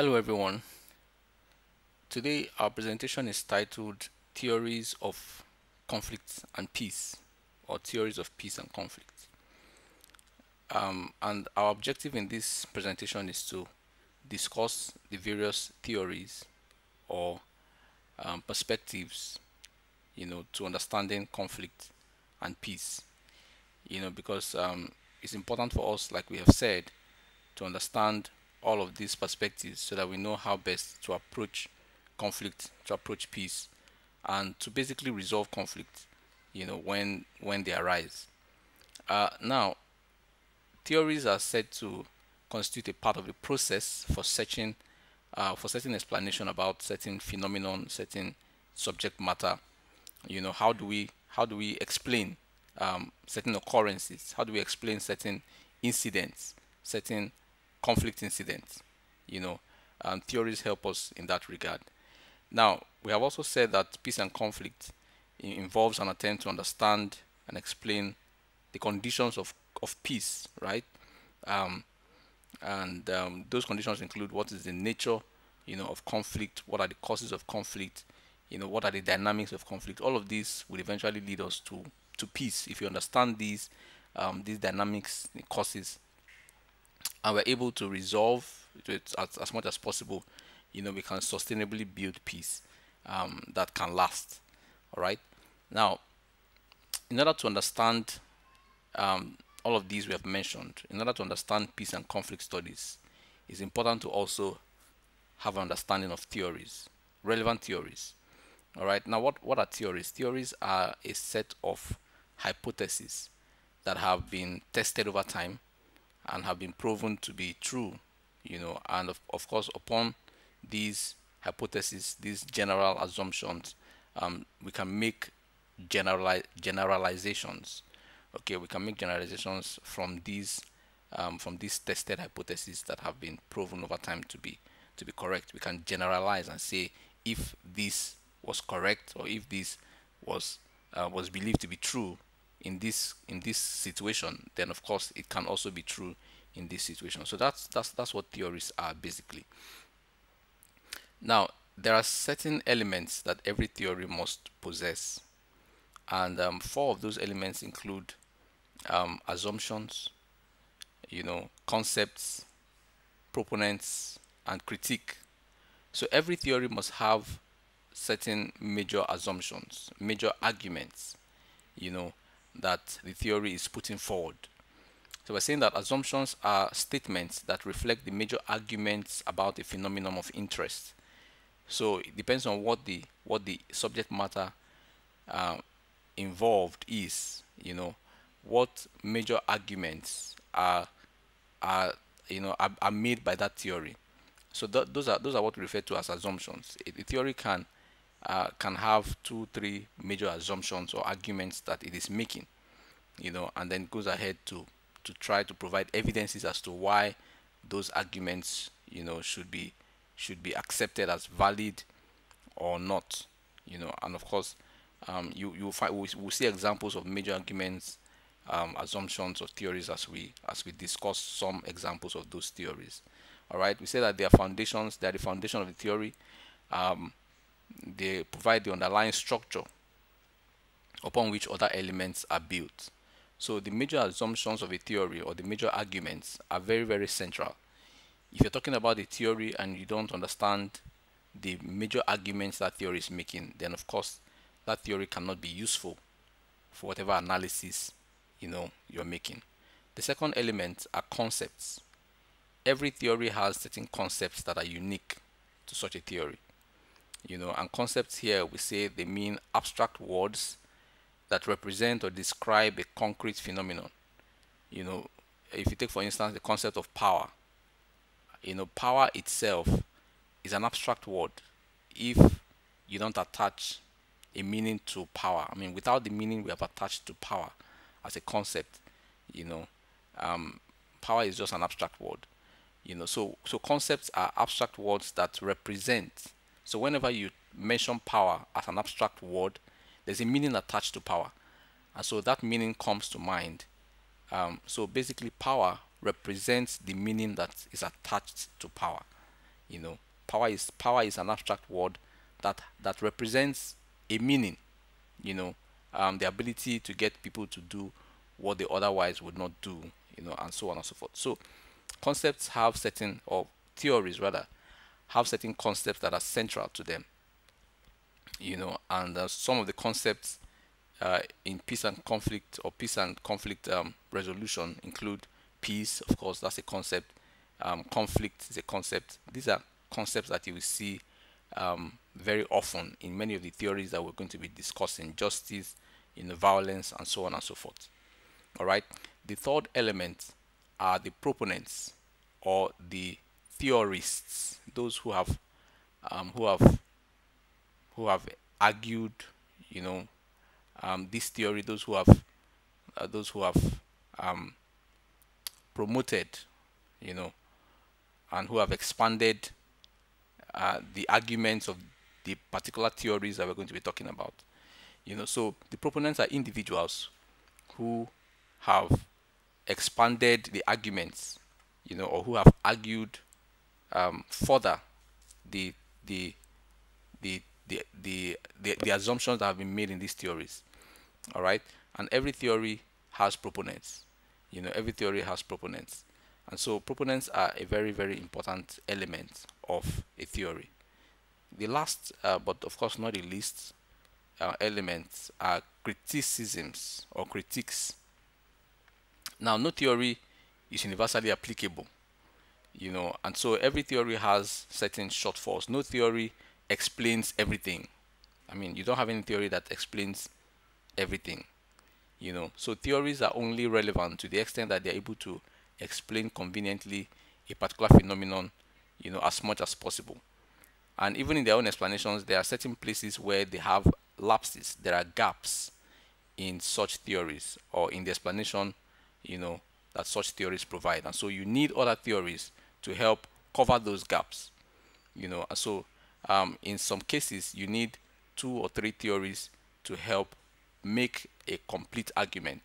Hello everyone. Today our presentation is titled Theories of Conflict and Peace or Theories of Peace and Conflict. Um, and our objective in this presentation is to discuss the various theories or um, perspectives you know to understanding conflict and peace you know because um, it's important for us like we have said to understand all of these perspectives so that we know how best to approach conflict, to approach peace, and to basically resolve conflict, you know, when when they arise. Uh, now, theories are said to constitute a part of the process for searching, uh, for certain explanation about certain phenomenon, certain subject matter. You know, how do we how do we explain um, certain occurrences? How do we explain certain incidents, certain conflict incidents. You know, and theories help us in that regard. Now, we have also said that peace and conflict involves an attempt to understand and explain the conditions of, of peace, right? Um, and um, those conditions include what is the nature, you know, of conflict, what are the causes of conflict, you know, what are the dynamics of conflict. All of these will eventually lead us to to peace if you understand these um, these dynamics, the causes, and we're able to resolve it as, as much as possible, you know, we can sustainably build peace um, that can last. All right. Now, in order to understand um, all of these we have mentioned, in order to understand peace and conflict studies, it's important to also have an understanding of theories, relevant theories. All right. Now, what, what are theories? Theories are a set of hypotheses that have been tested over time and have been proven to be true you know and of, of course upon these hypotheses these general assumptions um, we can make generali generalizations. Okay we can make generalizations from these um, from these tested hypotheses that have been proven over time to be to be correct. We can generalize and say if this was correct or if this was uh, was believed to be true in this in this situation then of course it can also be true in this situation. So that's that's that's what theories are basically. Now there are certain elements that every theory must possess. And um, four of those elements include um, assumptions you know concepts proponents and critique. So every theory must have certain major assumptions major arguments you know that the theory is putting forward. So we're saying that assumptions are statements that reflect the major arguments about a phenomenon of interest. So it depends on what the what the subject matter uh, involved is. You know, what major arguments are are you know are, are made by that theory. So th those are those are what we refer to as assumptions. A, a theory can uh, can have two, three major assumptions or arguments that it is making, you know, and then goes ahead to to try to provide evidences as to why those arguments, you know, should be should be accepted as valid or not, you know, and of course, um, you you find we'll, we'll, see examples of major arguments, um, assumptions or theories as we as we discuss some examples of those theories. All right, we say that they are foundations. They are the foundation of the theory. Um, they provide the underlying structure upon which other elements are built. So the major assumptions of a theory or the major arguments are very, very central. If you're talking about a theory and you don't understand the major arguments that theory is making, then of course that theory cannot be useful for whatever analysis you know you're making. The second element are concepts. Every theory has certain concepts that are unique to such a theory you know and concepts here we say they mean abstract words that represent or describe a concrete phenomenon. You know if you take for instance the concept of power you know power itself is an abstract word if you don't attach a meaning to power. I mean without the meaning we have attached to power as a concept you know um, power is just an abstract word you know. So so concepts are abstract words that represent so whenever you mention power as an abstract word, there's a meaning attached to power. And so that meaning comes to mind. Um, so basically power represents the meaning that is attached to power. you know power is power is an abstract word that that represents a meaning you know um, the ability to get people to do what they otherwise would not do you know and so on and so forth so concepts have certain or theories rather have certain concepts that are central to them you know and uh, some of the concepts uh, in peace and conflict or peace and conflict um, resolution include peace of course that's a concept. Um, conflict is a concept. These are concepts that you will see um, very often in many of the theories that we're going to be discussing justice in the violence and so on and so forth. All right? The third element are the proponents or the theorists those who have um, who have who have argued you know um, this theory those who have uh, those who have um, promoted you know and who have expanded uh, the arguments of the particular theories that we're going to be talking about. You know so the proponents are individuals who have expanded the arguments you know or who have argued um, further the the the the, the the the assumptions that have been made in these theories all right? And every theory has proponents. You know every theory has proponents. And so proponents are a very very important element of a theory. The last uh, but of course not the least uh, elements are criticisms or critiques. Now no theory is universally applicable you know and so every theory has certain shortfalls. No theory explains everything. I mean you don't have any theory that explains everything you know. So theories are only relevant to the extent that they're able to explain conveniently a particular phenomenon you know as much as possible. And even in their own explanations there are certain places where they have lapses. There are gaps in such theories or in the explanation you know that such theories provide. And so you need other theories to help cover those gaps you know. So um, in some cases you need two or three theories to help make a complete argument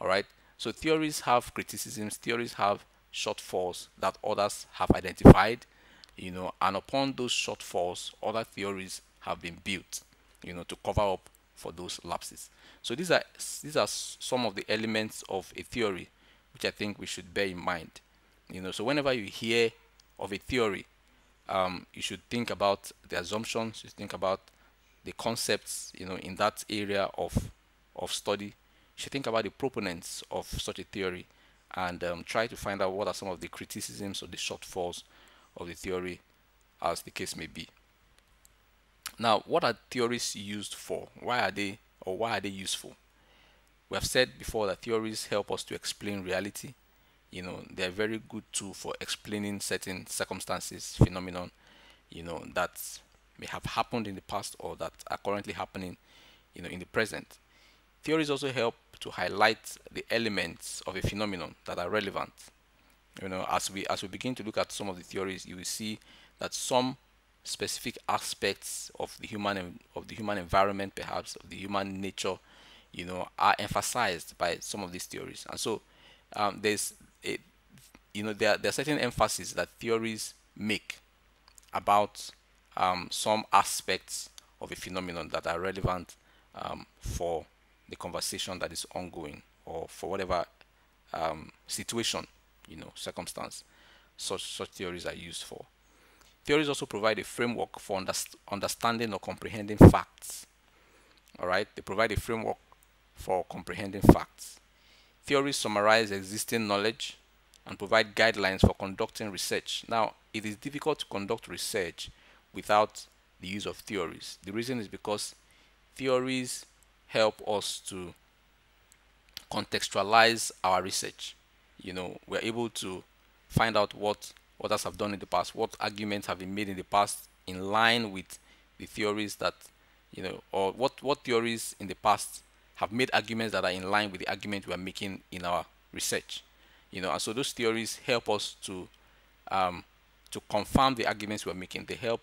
all right? So theories have criticisms theories have shortfalls that others have identified you know and upon those shortfalls other theories have been built you know to cover up for those lapses. So these are these are some of the elements of a theory which I think we should bear in mind you know so whenever you hear of a theory um, you should think about the assumptions you think about the concepts you know in that area of of study. You should think about the proponents of such a theory and um, try to find out what are some of the criticisms or the shortfalls of the theory as the case may be. Now what are theories used for? Why are they or why are they useful? We have said before that theories help us to explain reality you know they're very good tool for explaining certain circumstances phenomenon you know that may have happened in the past or that are currently happening you know in the present. Theories also help to highlight the elements of a phenomenon that are relevant. You know as we as we begin to look at some of the theories you will see that some specific aspects of the human of the human environment perhaps of the human nature you know are emphasized by some of these theories. And so um, there's a, you know there, there are certain emphases that theories make about um, some aspects of a phenomenon that are relevant um, for the conversation that is ongoing or for whatever um, situation you know circumstance such such theories are used for. Theories also provide a framework for underst understanding or comprehending facts. All right? They provide a framework for comprehending facts theories summarize existing knowledge and provide guidelines for conducting research. Now it is difficult to conduct research without the use of theories. The reason is because theories help us to contextualize our research. You know we're able to find out what others have done in the past what arguments have been made in the past in line with the theories that you know or what what theories in the past have made arguments that are in line with the argument we are making in our research you know and so those theories help us to um, to confirm the arguments we're making. They help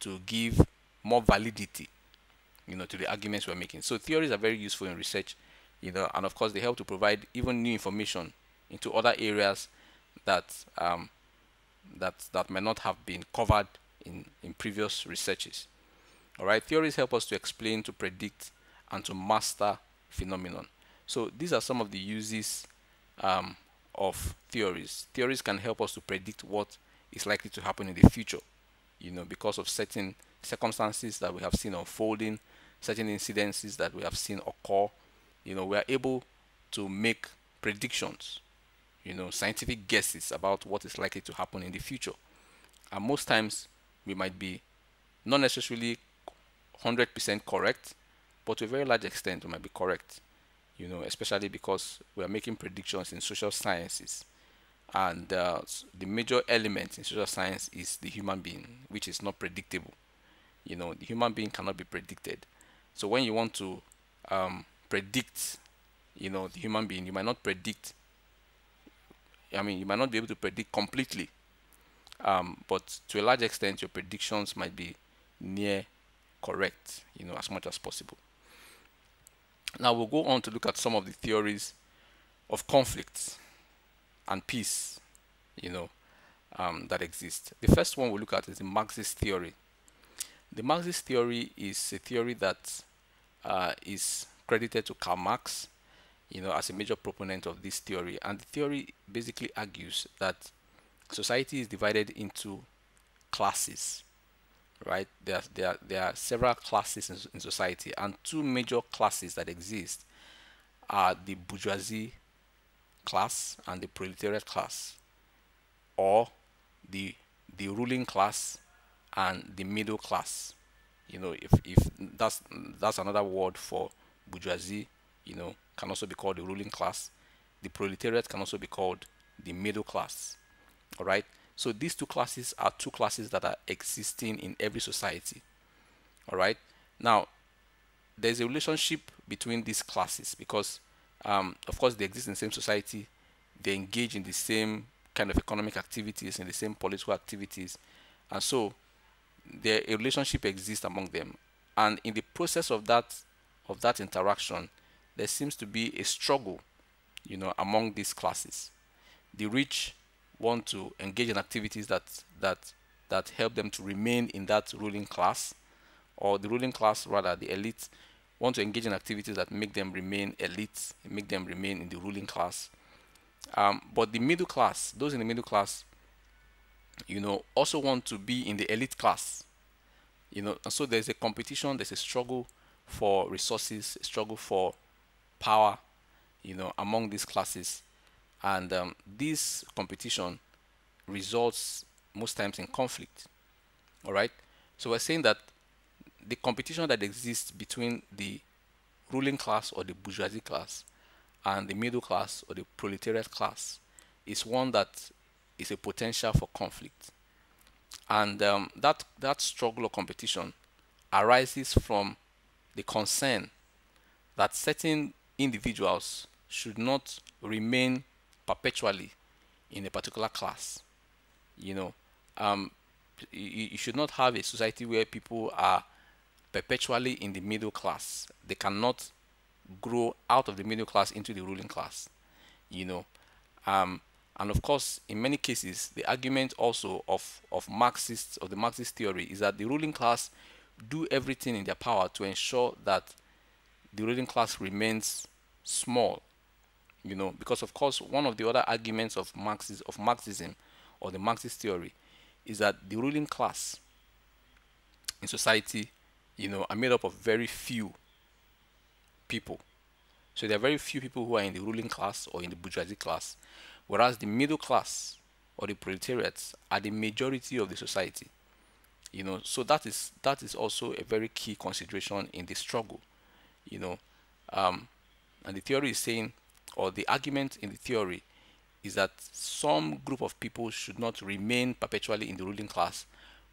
to give more validity you know to the arguments we're making. So theories are very useful in research you know and of course they help to provide even new information into other areas that um, that that may not have been covered in in previous researches. All right theories help us to explain to predict and to master phenomenon. So these are some of the uses um, of theories. Theories can help us to predict what is likely to happen in the future you know because of certain circumstances that we have seen unfolding certain incidences that we have seen occur. You know we are able to make predictions you know scientific guesses about what is likely to happen in the future. And most times we might be not necessarily 100% correct but to a very large extent we might be correct you know especially because we are making predictions in social sciences. And uh, the major element in social science is the human being which is not predictable. You know the human being cannot be predicted. So when you want to um, predict you know the human being you might not predict I mean you might not be able to predict completely. Um, but to a large extent your predictions might be near correct you know as much as possible now we'll go on to look at some of the theories of conflicts and peace you know um, that exist. The first one we'll look at is the Marxist theory. The Marxist theory is a theory that uh, is credited to Karl Marx you know, as a major proponent of this theory. And the theory basically argues that society is divided into classes, right? There, are, there, are, there are several classes in, in society, and two major classes that exist are the bourgeoisie class and the proletariat class, or the the ruling class and the middle class. You know, if if that's that's another word for bourgeoisie, you know, can also be called the ruling class. The proletariat can also be called the middle class. All right. So these two classes are two classes that are existing in every society. All right. Now, there's a relationship between these classes because, um, of course, they exist in the same society. They engage in the same kind of economic activities, in the same political activities, and so there a relationship exists among them. And in the process of that of that interaction, there seems to be a struggle, you know, among these classes. The rich want to engage in activities that that that help them to remain in that ruling class, or the ruling class rather, the elite want to engage in activities that make them remain elite, make them remain in the ruling class. Um, but the middle class, those in the middle class, you know, also want to be in the elite class. You know, and so there's a competition, there's a struggle for resources, struggle for power, you know, among these classes. And um, this competition results most times in conflict. All right. So we're saying that the competition that exists between the ruling class or the bourgeoisie class and the middle class or the proletariat class is one that is a potential for conflict. And um, that, that struggle or competition arises from the concern that certain individuals should not remain perpetually in a particular class. You know, um, you, you should not have a society where people are perpetually in the middle class. They cannot grow out of the middle class into the ruling class. You know, um, and of course, in many cases, the argument also of of Marxists of the Marxist theory is that the ruling class do everything in their power to ensure that the ruling class remains small you know because of course one of the other arguments of marxism of marxism or the marxist theory is that the ruling class in society you know are made up of very few people. So there are very few people who are in the ruling class or in the bourgeoisie class whereas the middle class or the proletariats are the majority of the society you know. So that is that is also a very key consideration in the struggle you know. Um, and the theory is saying or the argument in the theory is that some group of people should not remain perpetually in the ruling class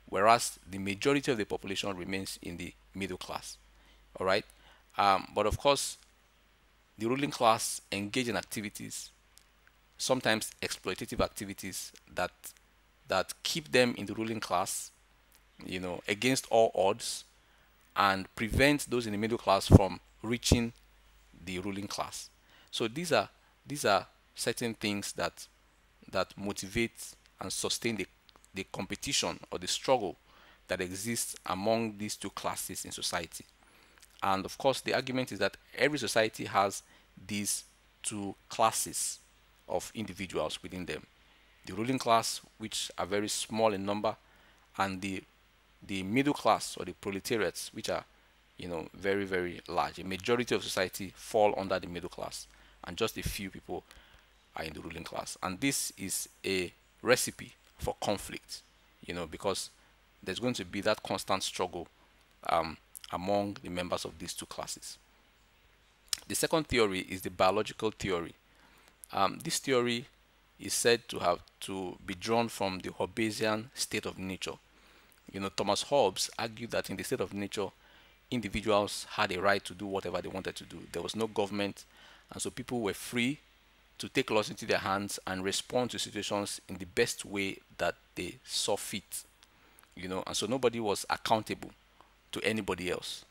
whereas the majority of the population remains in the middle class. All right? Um, but of course the ruling class engage in activities sometimes exploitative activities that that keep them in the ruling class you know against all odds and prevent those in the middle class from reaching the ruling class so these are these are certain things that that motivate and sustain the the competition or the struggle that exists among these two classes in society. And of course, the argument is that every society has these two classes of individuals within them the ruling class, which are very small in number, and the the middle class or the proletariats, which are you know very very large. A majority of society fall under the middle class, and just a few people are in the ruling class. And this is a recipe for conflict, you know, because there's going to be that constant struggle um, among the members of these two classes. The second theory is the biological theory. Um, this theory is said to have to be drawn from the Hobbesian state of nature. You know, Thomas Hobbes argued that in the state of nature, individuals had a right to do whatever they wanted to do. There was no government, and so people were free to take laws into their hands and respond to situations in the best way that they saw fit. You know, and so nobody was accountable to anybody else.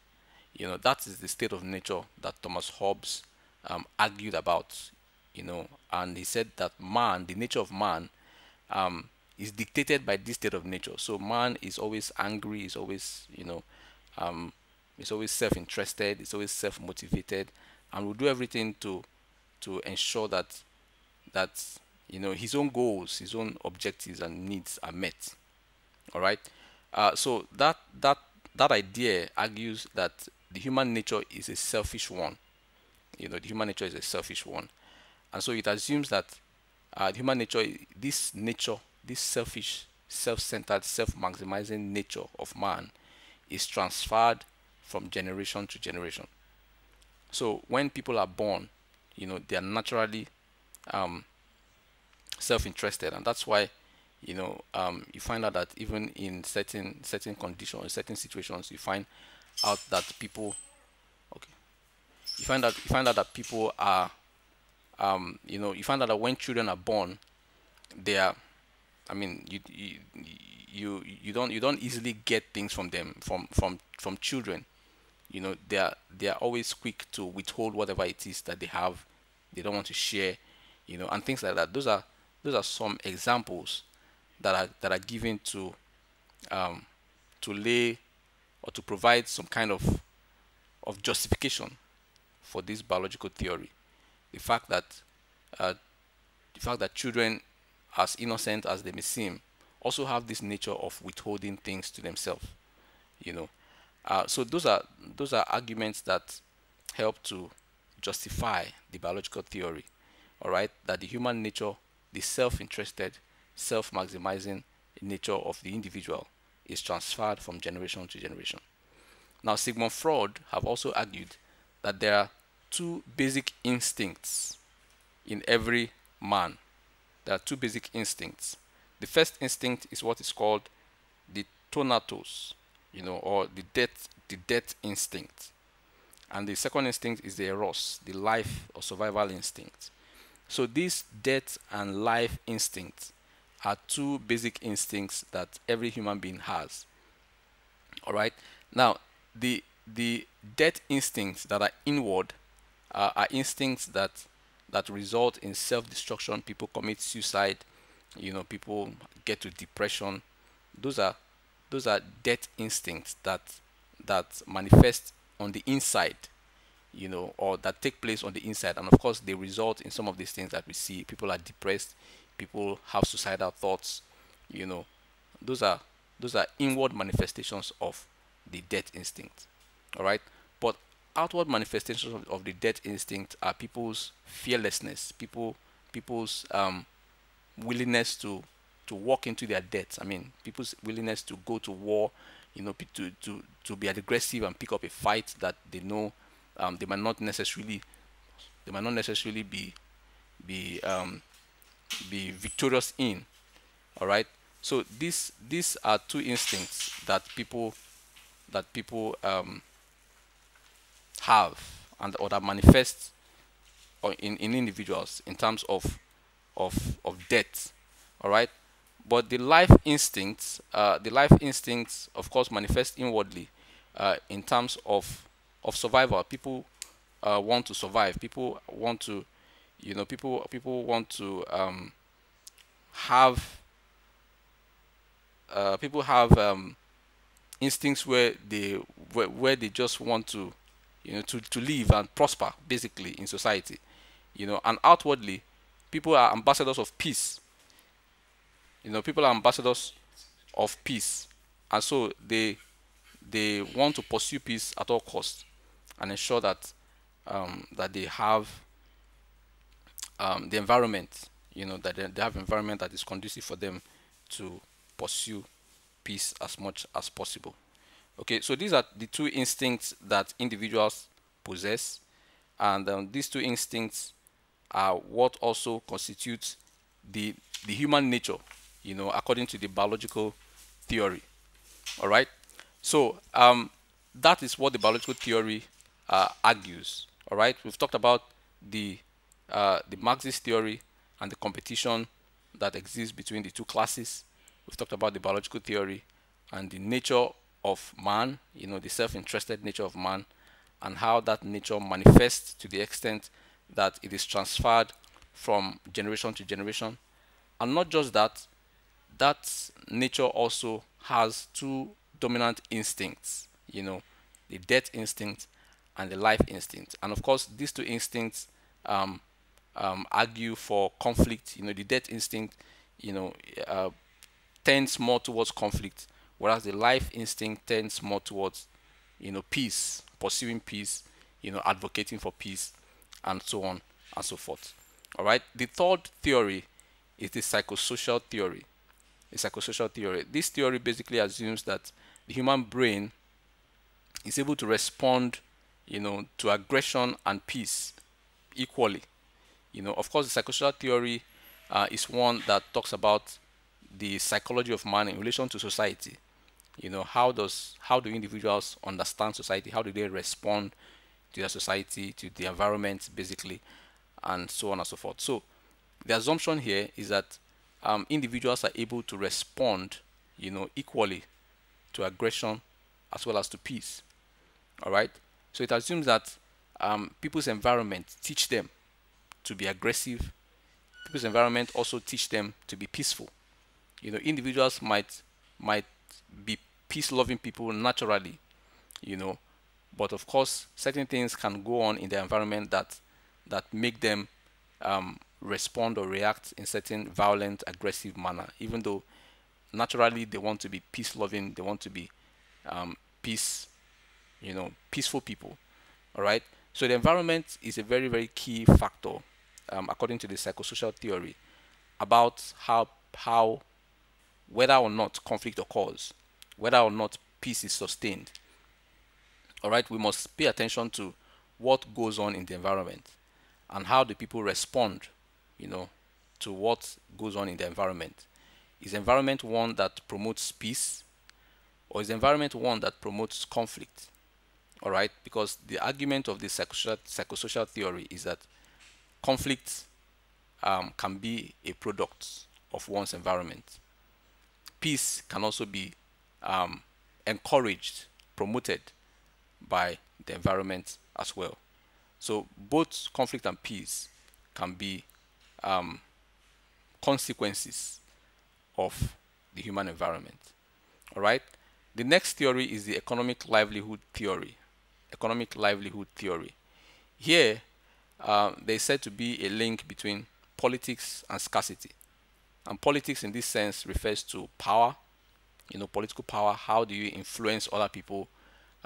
You know, that is the state of nature that Thomas Hobbes um, argued about you know, and he said that man, the nature of man, um, is dictated by this state of nature. So man is always angry, is always, you know, um, is always self-interested, is always self-motivated, and will do everything to to ensure that that you know his own goals, his own objectives and needs are met. All right. Uh, so that that that idea argues that the human nature is a selfish one. You know, the human nature is a selfish one and so it assumes that uh, human nature this nature this selfish self-centered self-maximizing nature of man is transferred from generation to generation so when people are born you know they are naturally um, self-interested and that's why you know um, you find out that even in certain certain conditions certain situations you find out that people okay you find out you find out that people are um, you know, you find out that when children are born, they are, I mean, you, you you you don't you don't easily get things from them from from from children. You know, they are they are always quick to withhold whatever it is that they have. They don't want to share, you know, and things like that. Those are those are some examples that are that are given to um, to lay or to provide some kind of of justification for this biological theory the fact that uh, the fact that children, as innocent as they may seem, also have this nature of withholding things to themselves. You know, uh, so those are those are arguments that help to justify the biological theory. All right, that the human nature, the self-interested, self-maximizing nature of the individual is transferred from generation to generation. Now, Sigmund Freud have also argued that there are two basic instincts in every man. There are two basic instincts. The first instinct is what is called the thanatos, you know, or the death, the death instinct. And the second instinct is the eros, the life or survival instinct. So these death and life instincts are two basic instincts that every human being has. All right. Now, the the death instincts that are inward uh, are instincts that that result in self-destruction. People commit suicide. You know, people get to depression. Those are those are death instincts that that manifest on the inside you know or that take place on the inside. And of course they result in some of these things that we see. People are depressed. People have suicidal thoughts you know. Those are those are inward manifestations of the death instinct all right? But outward manifestations of, of the death instinct are people's fearlessness, people people's um, willingness to to walk into their debts. I mean, people's willingness to go to war, you know, to to to be aggressive and pick up a fight that they know um, they might not necessarily they might not necessarily be be um, be victorious in. All right. So these these are two instincts that people that people um, have and or that manifests in, in individuals in terms of of of death all right but the life instincts uh, the life instincts of course manifest inwardly uh, in terms of of survival. People uh, want to survive. People want to you know people people want to um, have uh, people have um, instincts where they where, where they just want to you know to, to live and prosper basically in society. You know and outwardly people are ambassadors of peace you know people are ambassadors of peace. And so they they want to pursue peace at all costs and ensure that um, that they have um, the environment you know that they, have environment that is conducive for them to pursue peace as much as possible. Okay so these are the two instincts that individuals possess. And um, these two instincts are what also constitutes the the human nature you know according to the biological theory. All right? So um, that is what the biological theory uh, argues. All right? We've talked about the uh, the Marxist theory and the competition that exists between the two classes. We've talked about the biological theory and the nature of man you know the self-interested nature of man and how that nature manifests to the extent that it is transferred from generation to generation. And not just that, that nature also has two dominant instincts, you know, the death instinct and the life instinct. And of course, these two instincts um, um, argue for conflict. You know, the death instinct, you know, uh, tends more towards conflict, whereas the life instinct tends more towards, you know, peace, pursuing peace, you know, advocating for peace, and so on and so forth. All right. The third theory is the psychosocial theory. The psychosocial theory. This theory basically assumes that the human brain is able to respond, you know, to aggression and peace equally. You know, of course, the psychosocial theory uh, is one that talks about the psychology of man in relation to society. You know, how does how do individuals understand society? How do they respond to their society, to the environment, basically, and so on and so forth. So the assumption here is that um, individuals are able to respond, you know, equally to aggression as well as to peace. All right. So it assumes that um, people's environment teach them to be aggressive. People's environment also teach them to be peaceful. You know, individuals might might be peace-loving people naturally, you know, but of course, certain things can go on in the environment that that make them um, respond or react in certain violent, aggressive manner. Even though naturally they want to be peace-loving, they want to be um, peace, you know, peaceful people. All right. So the environment is a very, very key factor, um, according to the psychosocial theory, about how how whether or not conflict occurs, whether or not peace is sustained all right we must pay attention to what goes on in the environment and how the people respond you know to what goes on in the environment. Is environment one that promotes peace or is environment one that promotes conflict? All right because the argument of the psychosocial, psychosocial theory is that conflict um, can be a product of one's environment. Peace can also be um, encouraged promoted by the environment as well. So both conflict and peace can be um, consequences of the human environment. All right. The next theory is the economic livelihood theory. Economic livelihood theory. Here, uh, there is said to be a link between politics and scarcity. And politics, in this sense, refers to power. You know, political power. How do you influence other people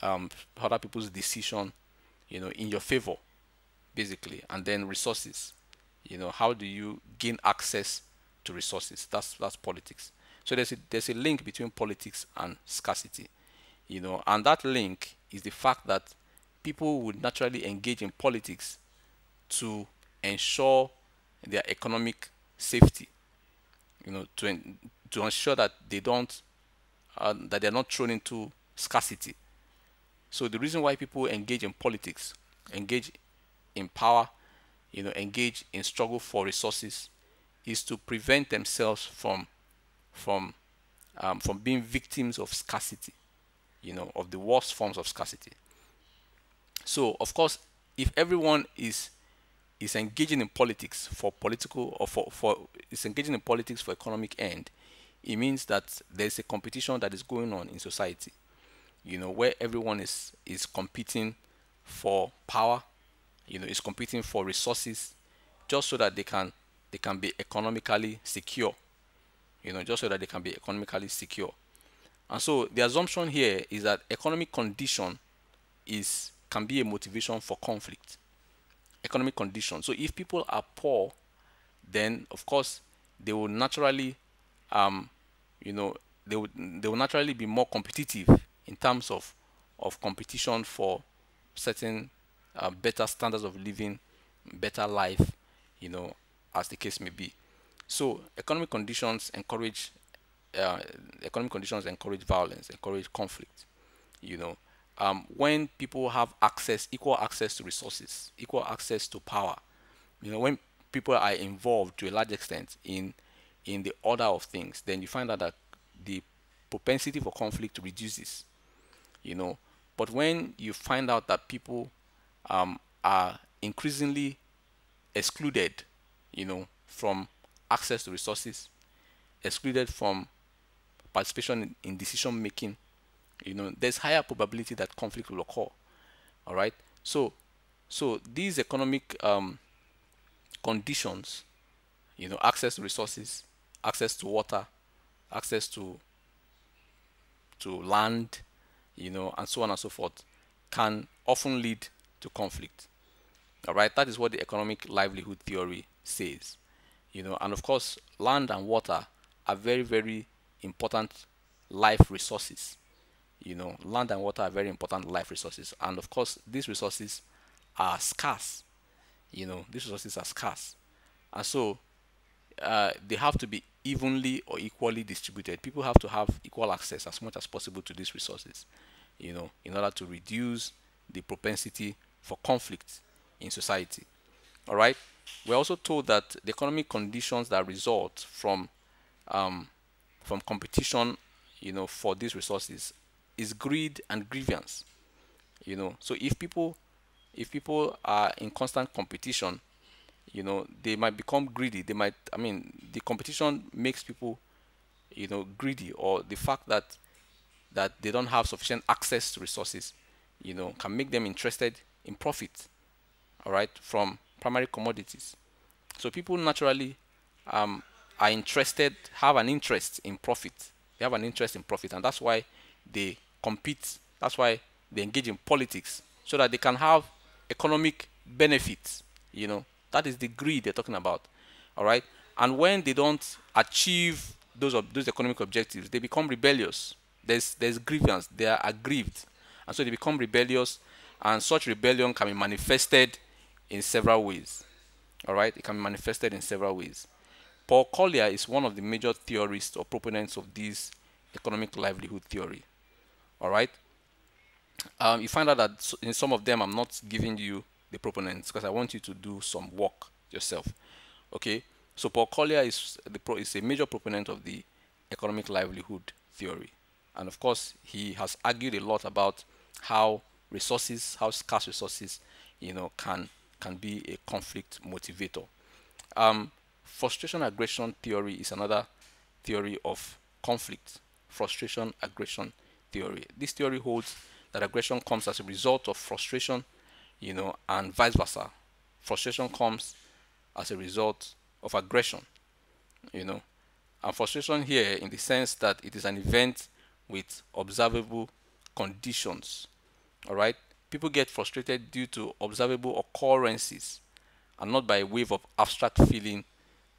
um, other people's decision, you know, in your favor, basically, and then resources. You know, how do you gain access to resources? That's that's politics. So there's a there's a link between politics and scarcity, you know, and that link is the fact that people would naturally engage in politics to ensure their economic safety, you know, to to ensure that they don't uh, that they're not thrown into scarcity so the reason why people engage in politics, engage in power, you know, engage in struggle for resources, is to prevent themselves from from um, from being victims of scarcity, you know, of the worst forms of scarcity. So of course, if everyone is is engaging in politics for political or for, for is engaging in politics for economic end, it means that there's a competition that is going on in society you know where everyone is is competing for power you know is competing for resources just so that they can they can be economically secure you know just so that they can be economically secure. And so the assumption here is that economic condition is can be a motivation for conflict. Economic condition. So if people are poor then of course they will naturally um, you know they would they will naturally be more competitive in terms of of competition for certain uh, better standards of living better life you know as the case may be so economic conditions encourage uh, economic conditions encourage violence encourage conflict you know um, when people have access equal access to resources equal access to power you know when people are involved to a large extent in in the order of things, then you find out that the propensity for conflict reduces. You know, but when you find out that people um, are increasingly excluded, you know, from access to resources, excluded from participation in, decision making, you know, there's higher probability that conflict will occur. All right. So, so these economic um, conditions, you know, access to resources, access to water, access to to land, you know, and so on and so forth, can often lead to conflict. All right, that is what the economic livelihood theory says, you know, and of course, land and water are very, very important life resources. You know, land and water are very important life resources, and of course, these resources are scarce. You know, these resources are scarce, and so uh, they have to be evenly or equally distributed. People have to have equal access as much as possible to these resources, you know, in order to reduce the propensity for conflict in society. All right. We're also told that the economic conditions that result from um, from competition, you know, for these resources is greed and grievance. You know, so if people if people are in constant competition you know they might become greedy they might i mean the competition makes people you know greedy or the fact that that they don't have sufficient access to resources you know can make them interested in profit all right from primary commodities so people naturally um, are interested have an interest in profit they have an interest in profit and that's why they compete that's why they engage in politics so that they can have economic benefits you know that is the greed they're talking about. All right. And when they don't achieve those those economic objectives, they become rebellious. There's there's grievance. They are aggrieved, and so they become rebellious. And such rebellion can be manifested in several ways. All right. It can be manifested in several ways. Paul Collier is one of the major theorists or proponents of this economic livelihood theory. All right. Um, you find out that in some of them, I'm not giving you the proponents because I want you to do some work yourself. Okay, so Paul Collier is the pro is a major proponent of the economic livelihood theory, and of course he has argued a lot about how resources, how scarce resources, you know, can can be a conflict motivator. Um, frustration aggression theory is another theory of conflict. Frustration aggression theory. This theory holds that aggression comes as a result of frustration you know, and vice versa. Frustration comes as a result of aggression, you know. And frustration here in the sense that it is an event with observable conditions. All right? People get frustrated due to observable occurrences and not by a wave of abstract feeling,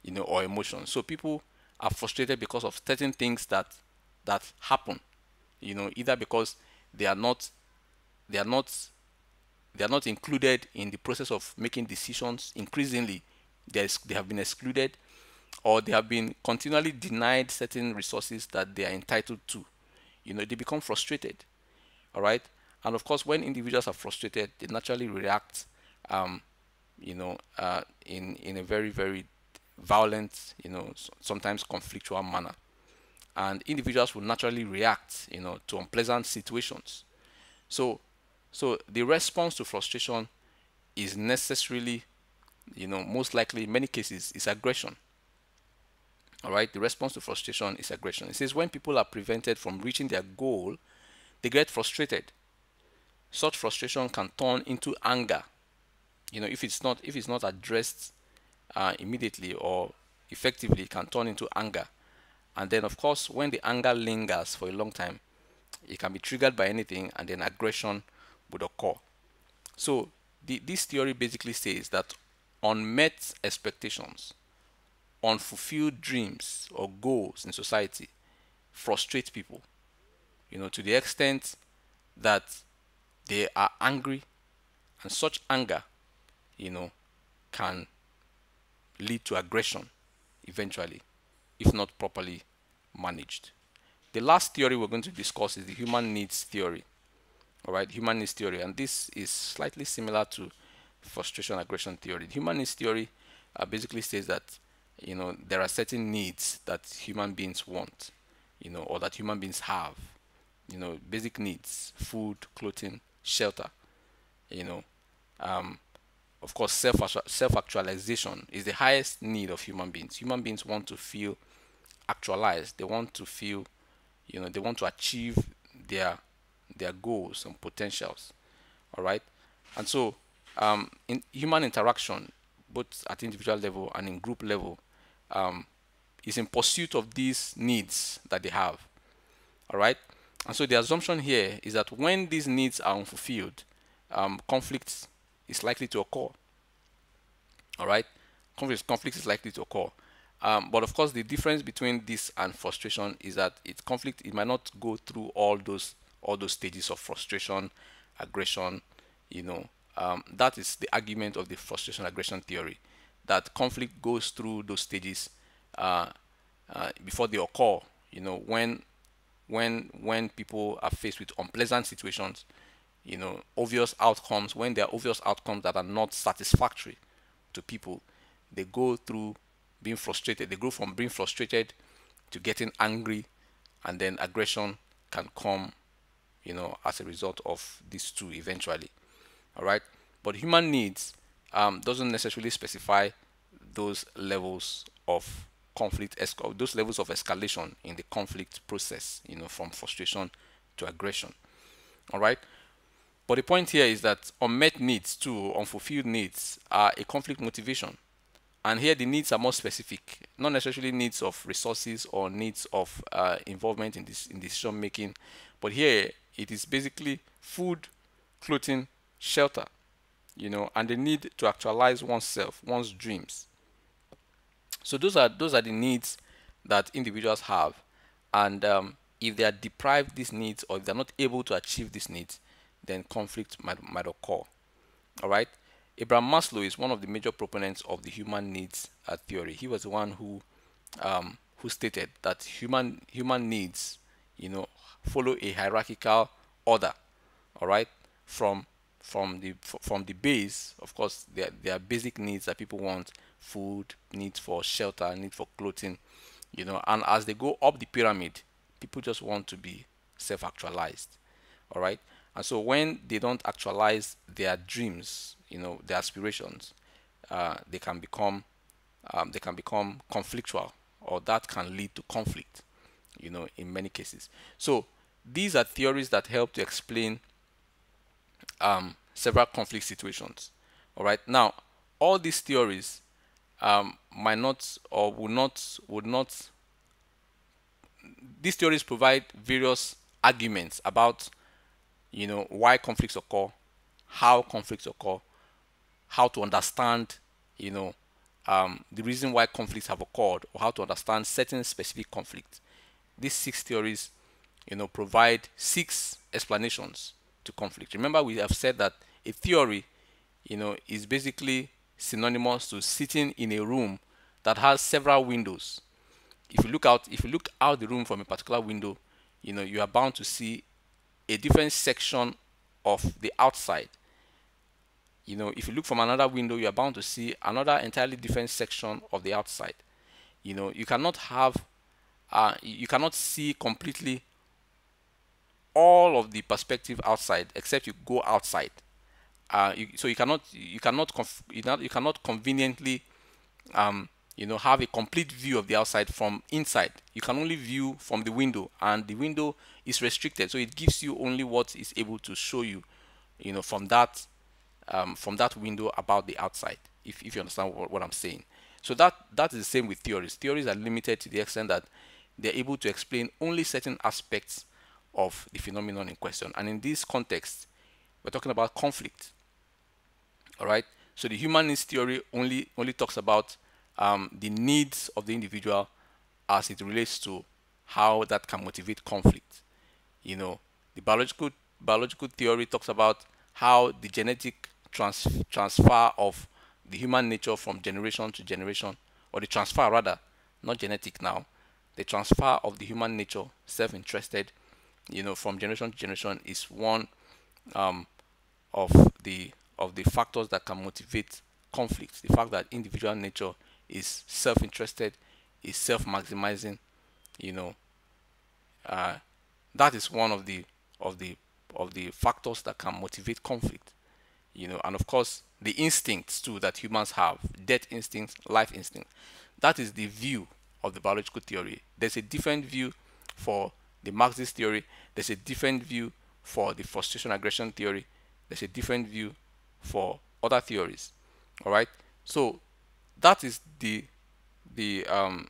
you know, or emotion. So people are frustrated because of certain things that that happen, you know, either because they are not they are not they are not included in the process of making decisions. Increasingly, they have been excluded or they have been continually denied certain resources that they are entitled to. You know, they become frustrated. All right. And of course, when individuals are frustrated, they naturally react, um, you know, uh, in, in a very, very violent, you know, sometimes conflictual manner. And individuals will naturally react, you know, to unpleasant situations. So so the response to frustration is necessarily, you know, most likely in many cases is aggression. All right, the response to frustration is aggression. It says when people are prevented from reaching their goal, they get frustrated. Such frustration can turn into anger. You know, if it's not if it's not addressed uh, immediately or effectively, it can turn into anger. And then, of course, when the anger lingers for a long time, it can be triggered by anything, and then aggression would occur. So, the, this theory basically says that unmet expectations unfulfilled dreams or goals in society frustrate people you know to the extent that they are angry and such anger you know can lead to aggression eventually if not properly managed. The last theory we're going to discuss is the human needs theory. All right human needs theory and this is slightly similar to frustration aggression theory. The human needs theory uh, basically says that you know there are certain needs that human beings want you know or that human beings have you know basic needs food clothing shelter you know um, of course self self actualization is the highest need of human beings human beings want to feel actualized they want to feel you know they want to achieve their their goals and potentials all right and so um, in human interaction both at individual level and in group level um, is in pursuit of these needs that they have. All right. And so the assumption here is that when these needs are unfulfilled, um, conflict is likely to occur. All right. Conflict, conflict is likely to occur. Um, but of course, the difference between this and frustration is that it conflict it might not go through all those all those stages of frustration, aggression. You know, um, that is the argument of the frustration aggression theory that conflict goes through those stages uh, uh, before they occur. You know, when when when people are faced with unpleasant situations, you know, obvious outcomes, when there are obvious outcomes that are not satisfactory to people, they go through being frustrated. They go from being frustrated to getting angry, and then aggression can come, you know, as a result of these two eventually. All right, but human needs um, doesn't necessarily specify those levels of conflict, those levels of escalation in the conflict process, you know, from frustration to aggression. All right. But the point here is that unmet needs too, unfulfilled needs are a conflict motivation. And here the needs are more specific, not necessarily needs of resources or needs of uh, involvement in this in decision making, but here it is basically food, clothing, shelter, you know, and the need to actualize oneself, one's dreams. So those are those are the needs that individuals have, and um, if they are deprived these needs or if they're not able to achieve these needs, then conflict might, might occur. All right. Abraham Maslow is one of the major proponents of the human needs uh, theory. He was the one who um, who stated that human human needs, you know, follow a hierarchical order. All right, from from the from the base of course there, there are basic needs that people want food need for shelter need for clothing you know and as they go up the pyramid people just want to be self-actualized all right and so when they don't actualize their dreams you know their aspirations uh, they can become um, they can become conflictual or that can lead to conflict you know in many cases so these are theories that help to explain um, several conflict situations. All right. Now, all these theories um, might not or would not would not. These theories provide various arguments about, you know, why conflicts occur, how conflicts occur, how to understand, you know, um, the reason why conflicts have occurred, or how to understand certain specific conflicts. These six theories, you know, provide six explanations to conflict. Remember, we have said that a theory, you know, is basically synonymous to sitting in a room that has several windows. If you look out, if you look out the room from a particular window, you know, you are bound to see a different section of the outside. You know, if you look from another window, you are bound to see another entirely different section of the outside. You know, you cannot have, uh, you cannot see completely all of the perspective outside except you go outside uh, you, so you cannot you cannot you, not, you cannot conveniently um, you know have a complete view of the outside from inside. You can only view from the window and the window is restricted. So it gives you only what is able to show you you know from that um, from that window about the outside if, if you understand what, what i'm saying. So that that is the same with theories. Theories are limited to the extent that they're able to explain only certain aspects of the phenomenon in question. And in this context we're talking about conflict all right so the human needs theory only only talks about um, the needs of the individual as it relates to how that can motivate conflict. You know, the biological biological theory talks about how the genetic trans transfer of the human nature from generation to generation, or the transfer rather, not genetic now, the transfer of the human nature, self-interested, you know, from generation to generation is one um, of the of the factors that can motivate conflict. The fact that individual nature is self-interested, is self-maximizing, you know. Uh, that is one of the of the of the factors that can motivate conflict, you know. And of course, the instincts too that humans have, death instinct, life instinct. That is the view of the biological theory. There's a different view for the Marxist theory. There's a different view for the frustration aggression theory. There's a different view for other theories. All right. So that is the the um,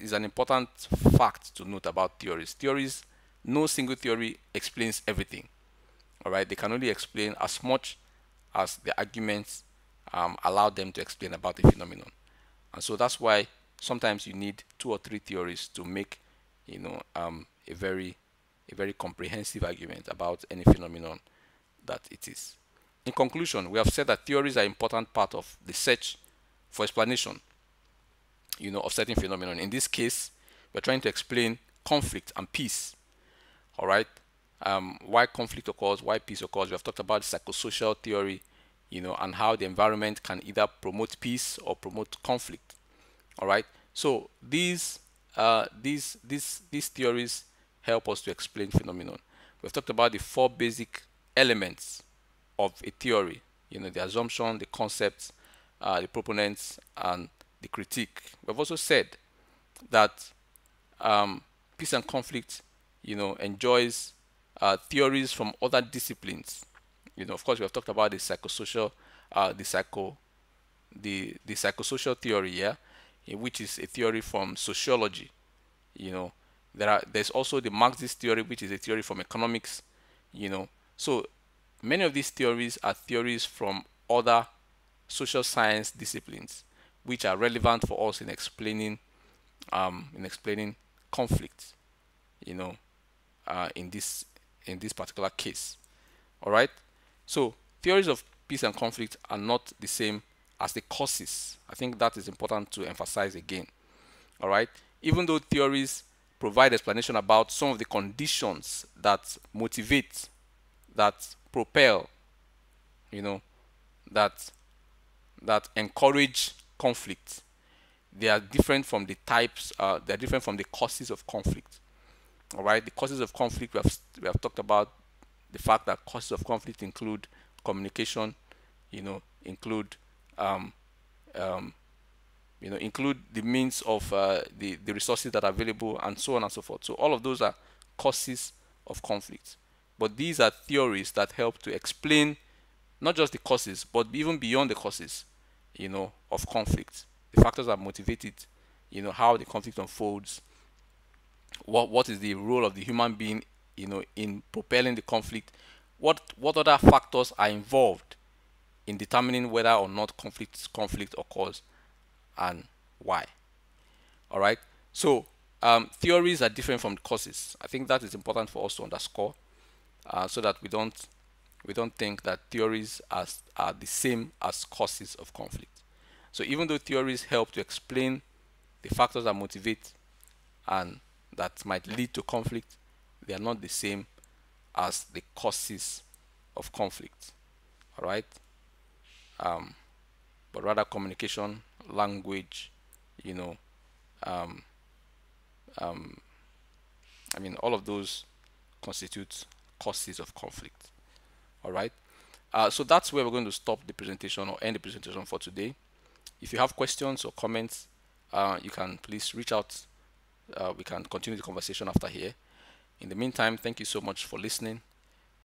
is an important fact to note about theories. Theories, no single theory explains everything. All right, they can only explain as much as the arguments um, allow them to explain about the phenomenon, and so that's why sometimes you need two or three theories to make, you know, um, a very a very comprehensive argument about any phenomenon that it is. In conclusion, we have said that theories are important part of the search for explanation you know, of certain phenomenon. In this case, we're trying to explain conflict and peace. All right. Um, why conflict occurs, why peace occurs. We have talked about psychosocial theory, you know, and how the environment can either promote peace or promote conflict. All right. So these uh, these these these theories help us to explain phenomenon. We've talked about the four basic elements of a theory, you know, the assumption, the concepts, uh, the proponents, and the critique. We've also said that um, peace and conflict, you know, enjoys uh, theories from other disciplines. You know, of course, we have talked about the psychosocial, uh, the psycho, the the psychosocial theory, yeah, which is a theory from sociology. You know, there are there's also the Marxist theory, which is a theory from economics. You know, so many of these theories are theories from other social science disciplines which are relevant for us in explaining um, in explaining conflict you know uh, in this in this particular case. All right? So theories of peace and conflict are not the same as the causes. I think that is important to emphasize again. All right? Even though theories provide explanation about some of the conditions that motivate that propel you know that that encourage conflict. They are different from the types, uh, they are different from the causes of conflict. All right, the causes of conflict, we have, we have talked about the fact that causes of conflict include communication, you know, include, um, um, you know, include the means of uh, the, the resources that are available and so on and so forth. So all of those are causes of conflict. But these are theories that help to explain not just the causes, but even beyond the causes you know, of conflict. The factors that motivate it, you know, how the conflict unfolds, what what is the role of the human being, you know, in propelling the conflict, what what other factors are involved in determining whether or not conflict conflict occurs and why. All right. So um, theories are different from causes. I think that is important for us to underscore, uh, so that we don't we don't think that theories are, are the same as causes of conflict. So even though theories help to explain the factors that motivate and that might lead to conflict, they are not the same as the causes of conflict. All right. Um, but rather communication, language, you know, um, um, I mean, all of those constitute causes of conflict all right uh, so that's where we're going to stop the presentation or end the presentation for today If you have questions or comments, uh, you can please reach out. Uh, we can continue the conversation after here. In the meantime, thank you so much for listening.